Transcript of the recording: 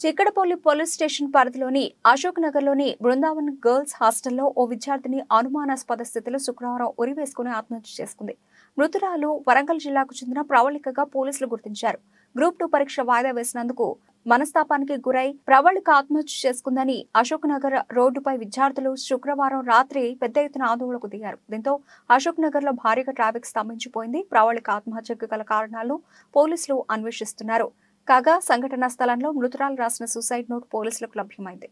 Chikkadpally police station పరిధిలోని అశోక్ నగర్లోని Brindavan girls హాస్టల్లో ఓ విద్యార్థిని అనుమానాస్పద స్థితిలో శుక్రవారం ఉరివేసుకుని ఆత్మహత్య చేసుకుంది. మృతురాలు వరంగల్ జిల్లాకు చెందిన ప్రవళికగా పోలీసులు గుర్తించారు. గ్రూప్ టూ పరీక్ష వాయిదా వేసినందుకు మనస్తాపానికి గురై ప్రవళిక ఆత్మహత్య చేసుకుందని అశోక్ నగర్ రోడ్డుపై విద్యార్థులు శుక్రవారం రాత్రి పెద్ద ఎత్తున ఆందోళనకు దిగారు. దీంతో అశోక్ నగర్లో భారీగా ట్రాఫిక్ స్తంభించిపోయింది. ప్రవళిక ఆత్మహత్యకు గల కారణాలను పోలీసులు అన్వేషిస్తున్నారు. కాగా సంఘటనా స్థలంలో మృతురాలు రాసిన సూసైడ్ నోట్ పోలీసులకు లభ్యమైంది.